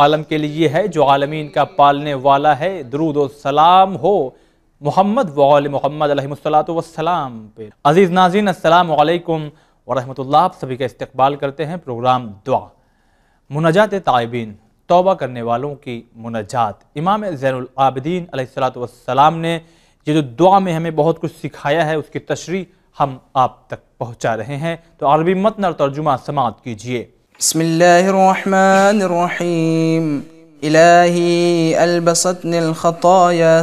आलम के लिए है जो आलमीन का पालने वाला है दरूद व सलाम हो मोहम्मद वाल मोहम्मद वसलाम पे अज़ीज़ नाजीन अस्सलाम वरहमतुल्ला आप सभी का इस्तबाल करते हैं प्रोग्राम दुआ। मुनजात तयबिन तोबा करने वालों की मुनजात। इमाम ज़ैनआबदीन सलाम ने, ये जो दुआ में हमें बहुत कुछ सिखाया है, उसकी तशरी हम आप तक पहुँचा रहे हैं। तो अरबी मतन और तर्जुमा समात कीजिए। बसमीम इलाही अलबसतन ख़ौया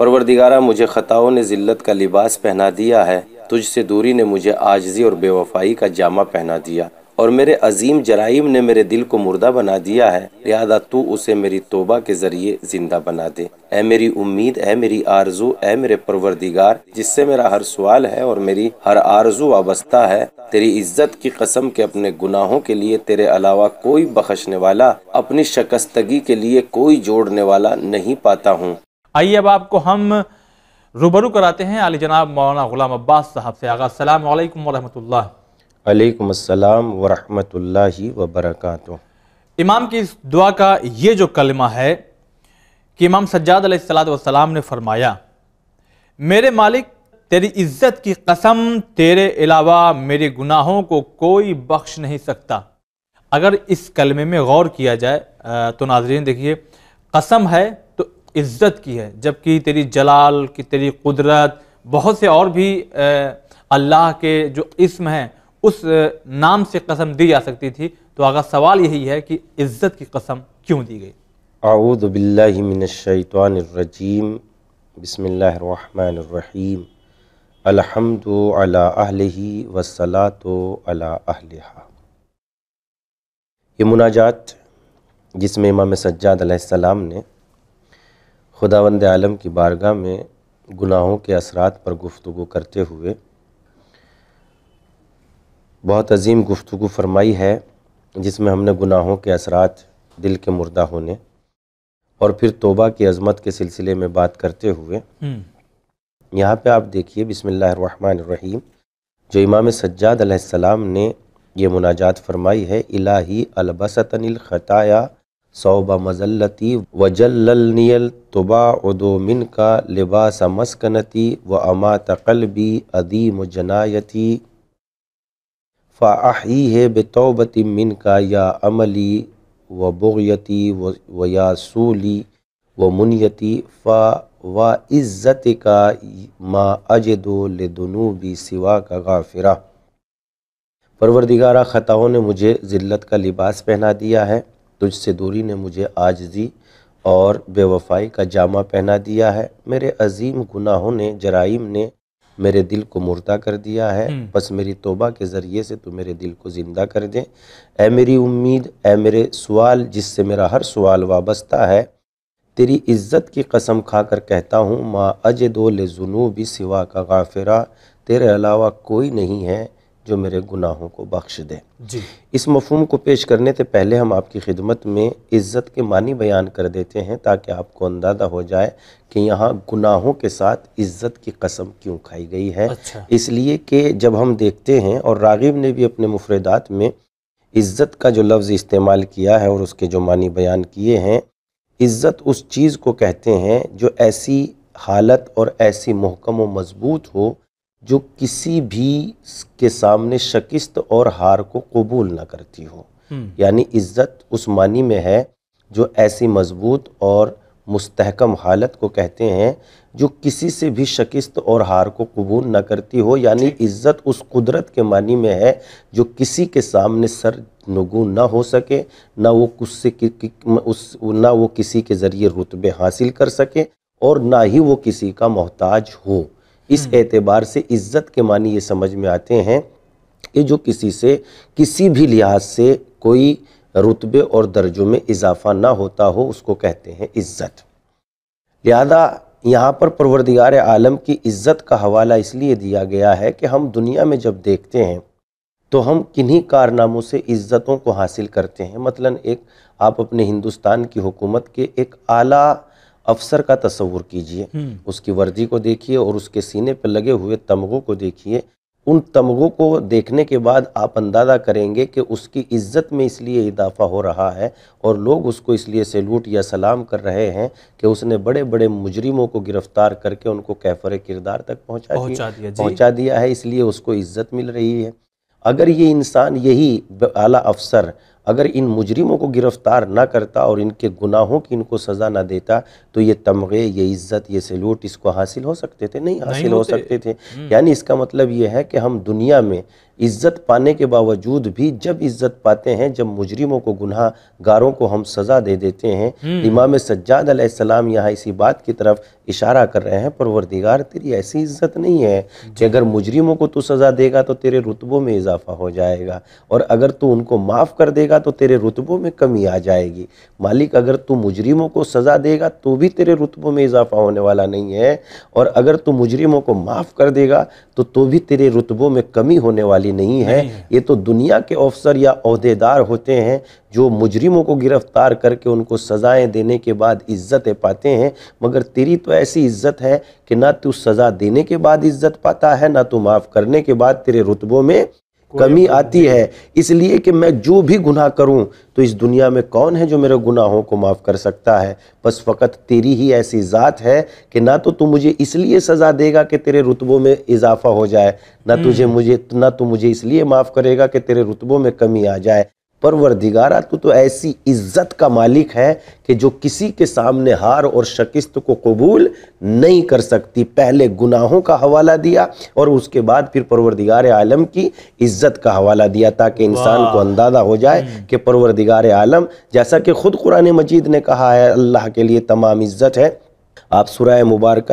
परवरदिगारा, मुझे ख़ताओं ने ज़िल्लत का लिबास पहना दिया है। तुझसे दूरी ने मुझे आजजी और बेवफाई का जामा पहना दिया। और मेरे अजीम जराइम ने मेरे दिल को मुर्दा बना दिया है। लिहाजा तू उसे मेरी तोबा के ज़रिए ज़िंदा बना दे। ए मेरी उम्मीद ए मेरी आरज़ू ए मेरे परवरदिगार, जिससे मेरा हर सवाल है और मेरी हर आरज़ू वाबस्ता है। तेरी इज़्ज़त की कसम के अपने गुनाहों के लिए, तेरे अलावा कोई बख्शने वाला, अपनी शकस्तगी के लिए कोई जोड़ने वाला नहीं पाता हूँ। आइए अब आपको हम रूबरू कराते हैं अली जनाब मौलाना गुलाम अब्बास साहब से आगा वालेकुम वरहमतुल्लाह। अलैकुम अस्सलाम वरहमतुल्लाहि वबरकातुहू। इमाम की इस दुआ का ये जो कलमा है कि इमाम सज्जाद सलाम ने फरमाया मेरे मालिक तेरी इज़्ज़त की कसम तेरे अलावा मेरे गुनाहों को कोई बख्श नहीं सकता। अगर इस कलमे में गौर किया जाए तो नाजरीन देखिए कसम है इज़्ज़त की है, जबकि तेरी जलाल की, तेरी कुदरत, बहुत से और भी अल्लाह के जो इसम हैं, उस नाम से कसम दी जा सकती थी। तो अगर सवाल यही है कि इज़्ज़त की कसम क्यों दी गई? आऊदबिल्लिमिनशैतानरजीम बिस्मिल्लाहिर्रहमानिर्रहीम। अलहम्दु अला अहलिही वस्सलातु अला ये मुनाजात, जिसमें इमाम सज्जाद ने खुदावंद आलम की बारगाह में गुनाहों के असरात पर गुफ्तु करते हुए बहुत अजीम गुफ्तु फरमाई है जिसमें हमने गुनाहों के असरात दिल के मुर्दा होने और फिर तोबा की अज़मत के सिलसिले में बात करते हुए यहाँ पे आप देखिए बिसमीम जो इमाम सज्जाद अलैहिस्सलाम ने ये मुनाजात फरमाई है इलाही अलबसतनिल ख़ताया सौबा मजल्लती वजल्लनियल तुबा उदो मिन का लिबास मस्कनती व अमा तकलबी अदीम जनायती। फ़ाही है बेतौबती मिन का या अमली व बोगयती व यासूली व मुनियती। फ़ा व इज़्ज़त का मा अजदो लदनूबी सिवा का गाफिरा। परवरदिगारा ख़ताओं ने मुझे ज़िल्लत का लिबास पहना दिया है। तुझसे दूरी ने मुझे आजजी और बेवफाई का जामा पहना दिया है। मेरे अजीम गुनाहों ने जराइम ने मेरे दिल को मुर्दा कर दिया है। बस मेरी तोबा के ज़रिए से तू मेरे दिल को ज़िंदा कर दे। ए मेरी उम्मीद ए मेरे सवाल जिससे मेरा हर सवाल वाबस्ता है। तेरी इज़्ज़त की कसम खा कर कहता हूँ माँ अज दो ले जुनूबी सिवा का गाफिरा। तेरे अलावा कोई नहीं है। जो मेरे गुनाहों को बख्श दे। जी। इस मफहम को पेश करने से पहले हम आपकी खिदमत में इज़्ज़त के मानी बयान कर देते हैं ताकि आपको अंदाज़ा हो जाए कि यहाँ गुनाहों के साथ इज़्ज़त की कसम क्यों खाई गई है। अच्छा। इसलिए कि जब हम देखते हैं और रागिब ने भी अपने मुफरदात में इज़्ज़त का जो लफ्ज़ इस्तेमाल किया है और उसके जो मानी बयान किए हैं इज़्ज़त उस चीज़ को कहते हैं जो ऐसी हालत और ऐसी महकम व मज़बूत हो जो किसी भी के सामने शकिस्त और हार को कबूल न करती हो। यानी इज़्ज़त उस मानी में है जो ऐसी मज़बूत और मुस्तहकम हालत को कहते हैं जो किसी से भी शिकस्त और हार को कबूल ना करती हो। यानी इज़्ज़त उस कुदरत के मानी में है जो किसी के सामने सर नगू ना हो सके ना वो उससे उस ना वो किसी के ज़रिए रुतबे हासिल कर सके और ना ही वो किसी का मोहताज हो। इस हम्म। एतबार से इज़्ज़त के मानी ये समझ में आते हैं कि जो किसी से किसी भी लिहाज से कोई रुतबे और दर्जों में इजाफा ना होता हो उसको कहते हैं इज़्ज़त लिहाजा यहाँ पर परवरदिगार आलम की इज़्ज़त का हवाला इसलिए दिया गया है कि हम दुनिया में जब देखते हैं तो हम किन्हीं कारनामों से इज़्ज़तों को हासिल करते हैं मसलन एक आप अपने हिंदुस्तान की हुकूमत के एक आला अफसर का तस्वुर कीजिए हम्म। उसकी वर्दी को देखिए और उसके सीने पर लगे हुए तमगों को देखिए। उन तमगों को देखने के बाद आप अंदाज़ा करेंगे कि उसकी इज़्ज़त में इसलिए इजाफ़ा हो रहा है और लोग उसको इसलिए सैल्यूट या सलाम कर रहे हैं कि उसने बड़े बड़े मुजरिमों को गिरफ़्तार करके उनको कैफर किरदार तक पहुँचा पहुँचा दिया पहुँचा दिया है इसलिए उसको इज़्ज़त मिल रही है। अगर ये इंसान यही आला अफसर अगर इन मुजरिमों को गिरफ़्तार ना करता और इनके गुनाहों की इनको सज़ा ना देता तो ये तमगे ये इज़्ज़त ये सलूट इसको हासिल हो सकते थे? नहीं हासिल नहीं हो सकते थे। हम्म। यानी इसका मतलब ये है कि हम दुनिया में इज़्ज़त पाने के बावजूद भी जब इज़्ज़त पाते हैं जब मुजरिमों को गुनाह गारों को हम सज़ा दे देते हैं हम्म। इमाम सज्जाद अलैहिस्सलाम यहाँ इसी बात की तरफ़ इशारा कर रहे हैं परवरदिगार तेरी ऐसी इज़्ज़त नहीं है कि अगर मुजरिमों को तू सज़ा देगा तो तेरे रुतबों में इजाफा हो जाएगा और अगर तू उनको माफ़ कर देगा तो तेरे रुतबों में कमी आ जाएगी मालिक अगर तू मुजरिमों को सज़ा देगा तो भी तेरे रुतबों में इजाफा होने वाला नहीं है और अगर तू मुजरिमों को माफ़ कर देगा तो तो भी तेरे रुतबों में कमी होने वाली नहीं है, नहीं है। ये तो दुनिया के अफसर या अहदेदार होते हैं जो मुजरिमों को गिरफ़्तार करके उनको सज़ाएँ देने के बाद इज़्ज़तें पाते हैं मगर तेरी तो ऐसी इज़्ज़त है कि ना तू सज़ा देने के बाद इज़्ज़त पाता है ना तू माफ़ करने के बाद तेरे रुतबों में कमी आती है इसलिए कि मैं जो भी गुनाह करूँ तो इस दुनिया में कौन है जो मेरे गुनाहों को माफ़ कर सकता है? बस फ़कत तेरी ही ऐसी ज़ात है कि ना तो तू मुझे इसलिए सज़ा देगा कि तेरे रुतबों में इजाफा हो जाए ना तुझे हम्म। मुझे ना तू मुझे इसलिए माफ़ करेगा कि तेरे रुतबों में कमी आ जाए। परवरदिगारा तू तो ऐसी इज़्ज़त का मालिक है कि जो किसी के सामने हार और शिकस्त को कबूल नहीं कर सकती। पहले गुनाहों का हवाला दिया और उसके बाद फिर परवरदिगार आलम की इज़्ज़त का हवाला दिया ताकि इंसान को अंदाज़ा हो जाए हम्म। कि परवरदिगार आलम जैसा कि ख़ुद कुरान मजीद ने कहा है अल्लाह के लिए तमाम इज़्ज़त है। आप सुरह मुबारक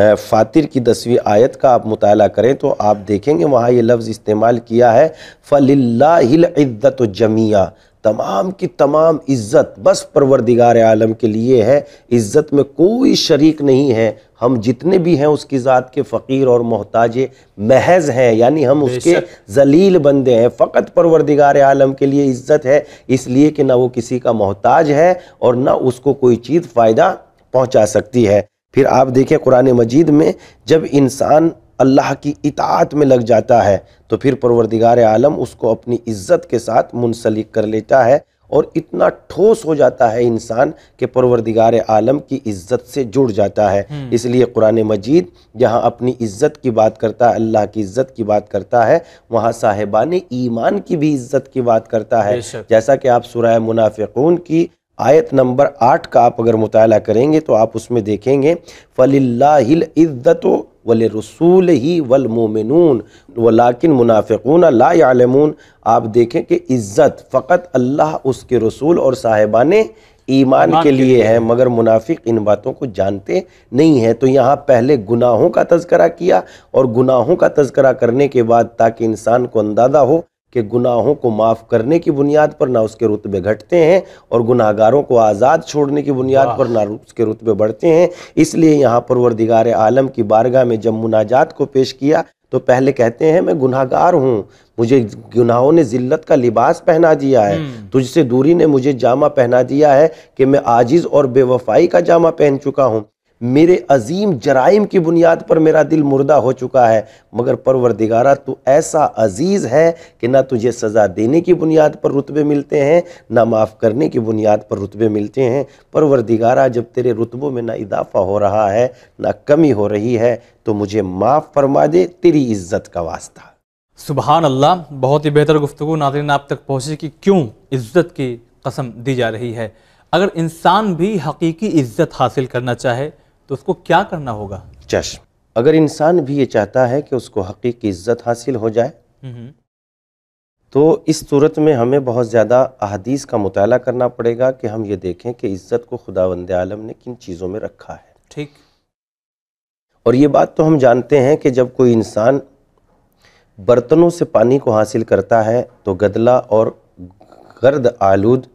फ़ातिर की दसवीं आयत का आप मुताल करें तो आप देखेंगे वहाँ ये लफ्ज़ इस्तेमाल किया है फ़लिल्लाहिल्ज़त जमिया। तमाम की तमाम इज़्ज़त बस परवरदिगार आलम के लिए है। इज़्ज़त में कोई शरीक नहीं है। हम जितने भी हैं उसकी ज़ात के फ़कीर और मोहताज महज हैं यानी हम उसके जलील बंदे हैं। फ़कत परवरदिगार आलम के लिए इज़्ज़त है इसलिए कि ना वो किसी का मोहताज है और ना उसको कोई चीज़ फ़ायदा पहुँचा सकती है। फिर आप देखें कुरान मजीद में जब इंसान अल्लाह की इतात में लग जाता है तो फिर परवरदिगार आलम उसको अपनी इज़्ज़त के साथ मुंसलिक कर लेता है और इतना ठोस हो जाता है इंसान कि परवरदिगार आलम की इज़्ज़त से जुड़ जाता है। हम्म। इसलिए कुरान मजीद जहाँ अपनी इज़्ज़त की बात करता है अल्लाह की इज़्ज़त की बात करता है वहाँ साहिबान ईमान की भी इज़्ज़त की बात करता है। जैसा कि आप सुरह मुनाफ़िकून की आयत नंबर आठ का आप अगर मुताल करेंगे तो आप उसमें देखेंगे फ़लिल्लाज़्ज़त वल रसूल ही वल मोमिनून वलाकिन मुनाफ़िकून लामून आप देखें कि इज़्ज़त फ़कत अल्लाह उसके रसूल और साहिबान ईमान के लिए है मगर मुनाफिक इन बातों को जानते नहीं हैं। तो यहाँ पहले गुनाहों का तस्करा किया और गुनाहों का तस्करा करने के बाद ताकि इंसान को अंदाज़ा हो कि गुनाहों को माफ़ करने की बुनियाद पर ना उसके रुतबे घटते हैं और गुनाहगारों को आज़ाद छोड़ने की बुनियाद पर ना उसके रुतबे बढ़ते हैं। इसलिए यहाँ पर वर्दिगार आलम की बारगाह में जब मुनाजात को पेश किया तो पहले कहते हैं मैं गुनाहगार हूँ मुझे गुनाहों ने ज़िल्लत का लिबास पहना दिया है। हम्म। तुझसे दूरी ने मुझे जामा पहना दिया है कि मैं आजिज़ और बेवफाई का जामा पहन चुका हूँ। मेरे अजीम जराइम की बुनियाद पर मेरा दिल मुर्दा हो चुका है। मगर परवरदिगारा, तू ऐसा अज़ीज़ है कि ना तुझे सज़ा देने की बुनियाद पर रुतबे मिलते हैं, ना माफ़ करने की बुनियाद पर रुतबे मिलते हैं। परवरदिगारा, जब तेरे रुतबों में ना इजाफ़ा हो रहा है, ना कमी हो रही है तो मुझे माफ़ फरमा दे तेरी इज़्ज़त का वास्ता। सुबहान अल्लाह बहुत ही बेहतर गुफ्तु नाजरीन आप तक पहुँचे कि क्यों इज़्ज़त की कसम दी जा रही है। अगर इंसान भी हकीकी इज़्ज़त हासिल करना चाहे तो उसको क्या करना होगा? चश्म अगर इंसान भी ये चाहता है कि उसको हकीकी इज़्ज़त हासिल हो जाए तो इस सूरत में हमें बहुत ज़्यादा अहदीस का मुताला करना पड़ेगा कि हम ये देखें कि इज़्ज़त को खुदा वंद आलम ने किन चीज़ों में रखा है। ठीक। और ये बात तो हम जानते हैं कि जब कोई इंसान बर्तनों से पानी को हासिल करता है तो गदला और गर्द आलूद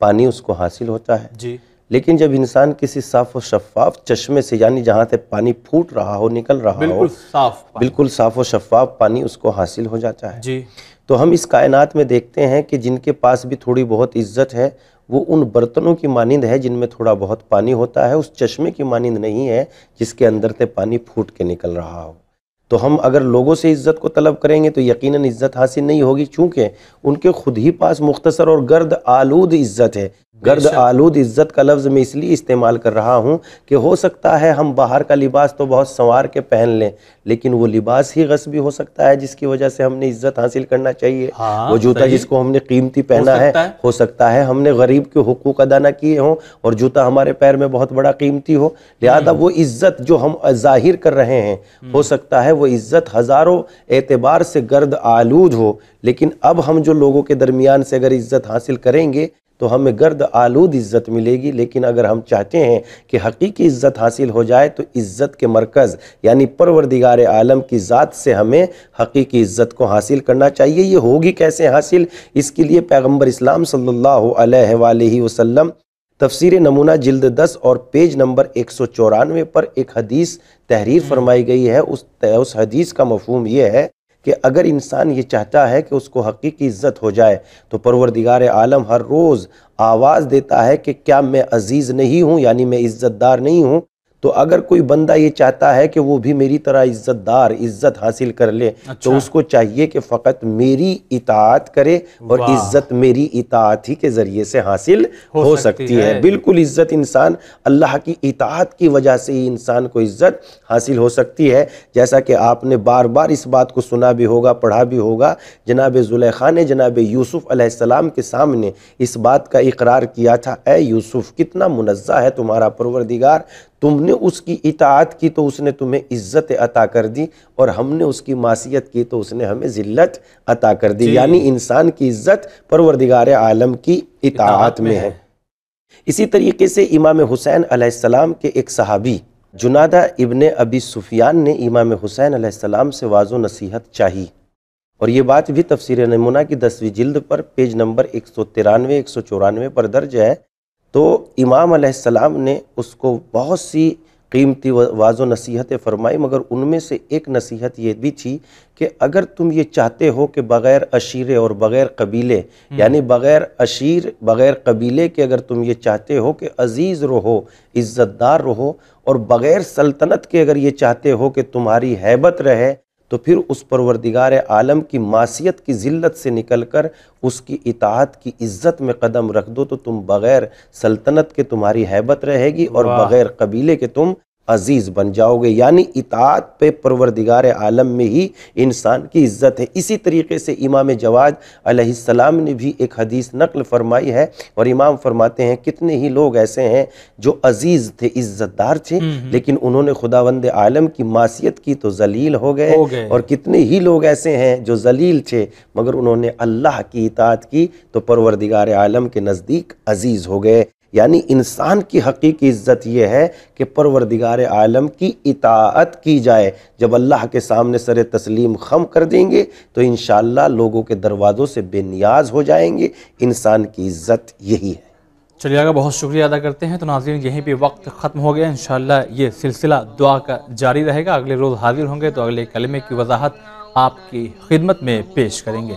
पानी उसको हासिल होता है। जी। लेकिन जब इंसान किसी साफ़ और शफाफ चश्मे से यानी जहाँ से पानी फूट रहा हो निकल रहा बिल्कुल हो साफ़ बिल्कुल साफ़ और शफाफ पानी उसको हासिल हो जाता है। जी। तो हम इस कायनात में देखते हैं कि जिनके पास भी थोड़ी बहुत इज़्ज़त है वो उन बर्तनों की मानिंद है जिनमें थोड़ा बहुत पानी होता है उस चश्मे की मानिंद नहीं है जिसके अंदर से पानी फूट के निकल रहा हो। तो हम अगर लोगों से इज़्ज़त को तलब करेंगे तो यकीनन इज़्ज़त हासिल नहीं होगी चूँकि उनके खुद ही पास मुख्तसर और गर्द आलूद इज़्ज़त है। गर्द आलूद इज़्ज़त का लफ्ज़ मैं इसलिए इस्तेमाल कर रहा हूँ कि हो सकता है हम बाहर का लिबास तो बहुत संवार के पहन लें लेकिन वो लिबास ही गस भी हो सकता है जिसकी वजह से हमने इज़्ज़त हासिल करना चाहिए। हाँ, वो जूता जिसको हमने कीमती पहना है है। सकता है हमने गरीब के हुकूक अदा ना किए हों और जूता हमारे पैर में बहुत बड़ा कीमती हो। लिहाजा वो इज़्ज़त जो हम ज़ाहिर कर रहे हैं हो सकता है वो इज़्ज़त हज़ारों एतबार से गर्द आलूद हो। लेकिन अब हम जो लोगों के दरमियान से अगर इज़्ज़त हासिल करेंगे तो हमें गर्द आलूद इज़्ज़त मिलेगी। लेकिन अगर हम चाहते हैं कि हकीकी इज़्ज़त हासिल हो जाए तो इज़्ज़त के मरकज़, यानी परवरदिगार आलम की ज़ात से हमें हकीकी इज़्ज़त को हासिल करना चाहिए। ये होगी कैसे हासिल? इसके लिए पैगंबर इस्लाम अलैहि वसल्लम तफसीर नमूना जिल्द दस और पेज नंबर एक सौ चौरानवे पर एक हदीस तहरीर फरमाई गई है। उस उस हदीस का मफहम यह है कि अगर इंसान ये चाहता है कि उसको हकीकी इज़्ज़त हो जाए तो परवरदिगार आलम हर रोज़ आवाज़ देता है कि क्या मैं अज़ीज़ नहीं हूँ यानी मैं इज़्ज़तदार नहीं हूँ तो अगर कोई बंदा ये चाहता है कि वो भी मेरी तरह इज़्ज़तदार इज़्ज़त हासिल कर ले अच्छा। तो उसको चाहिए कि फ़कत मेरी इतात करे और इज़्ज़त मेरी इतात ही के ज़रिए से हासिल हो हो, सकती सकती है है। बिल्कुल इज़्ज़त इंसान अल्लाह की इतात की वजह से ही इंसान को इज़्ज़त हासिल हो सकती है जैसा कि आपने बार बार इस बात को सुना भी होगा पढ़ा भी होगा जनाब ज़ुलेखा ने जनाब यूसुफ़ अलैहिस्सलाम के सामने इस बात का इकरार किया था ए यूसुफ़ कितना मुनज़ा है तुम्हारा परवरदिगार तुमने उसकी इतात की तो उसने तुम्हें इज़्ज़त अता कर दी और हमने उसकी मासीत की तो उसने हमें ज़िल्लत अता कर दी। यानी इंसान की इज़्ज़त परवरदिगार आलम की इतात में है। इसी तरीके से इमाम हुसैन अलैहिस्सलाम के एक सहाबी जुनादा इबन अबी सुफियान ने इमाम हुसैन अलैहिस्सलाम से वाजो नसीहत चाही। और ये बात भी तफसीर नमूना की दसवीं जिल्द पर पेज नंबर एक सौ तिरानवे एक सौ चौरानवे पर दर्ज है तो इमाम अलैहिस्सलाम ने उसको बहुत सी कीमती वाजो नसीहतें फरमाई मगर उनमें से एक नसीहत ये भी थी कि अगर तुम ये चाहते हो कि बग़ैर अशीरे और बग़ैर कबीले यानी बग़ैर अशीर बग़ैर कबीले के अगर तुम ये चाहते हो कि अज़ीज़ रहो इज़्ज़तदार रहो और बग़ैर सल्तनत के अगर ये चाहते हो कि तुम्हारी हैबत रहे तो फिर उस परवरदिगार आलम की मासीत की ज़िल्लत से निकल कर उसकी इतात की इज़्ज़त में कदम रख दो तो तुम बग़ैर सल्तनत के तुम्हारी हैबत रहेगी और बग़ैर कबीले के तुम अज़ीज़ बन जाओगे। यानी इतात पे परवरदिगार आलम में ही इंसान की इज़्ज़त है। इसी तरीके से इमाम जवाद अलैहिस्सलाम ने भी एक हदीस नकल फरमाई है और इमाम फरमाते हैं कितने ही लोग ऐसे हैं जो अज़ीज़ थे इज़्ज़तदार थे लेकिन उन्होंने खुदावंद आलम की मासीत की तो जलील हो गए हो गए। और कितने ही लोग ऐसे हैं जो जलील थे मगर उन्होंने अल्लाह की इतात की तो परवरदिगार आलम के नज़दीक अज़ीज़ हो गए। यानी इंसान की हकीकी इज़्ज़त यह है कि परवरदिगार आलम की इतात की जाए। जब अल्लाह के सामने सर तस्लीम खम कर देंगे तो इन लोगों के दरवाज़ों से बेनियाज हो जाएँगे। इंसान की इज़्ज़त यही है। चलिए, आगे बहुत शुक्रिया अदा करते हैं। तो नाज़रीन, यहीं पे वक्त ख़त्म हो गया। इंशाल्लाह ये सिलसिला दुआ का जारी रहेगा। अगले रोज़ हाजिर होंगे तो अगले कलमे की वजाहत आपकी खिदमत में पेश करेंगे।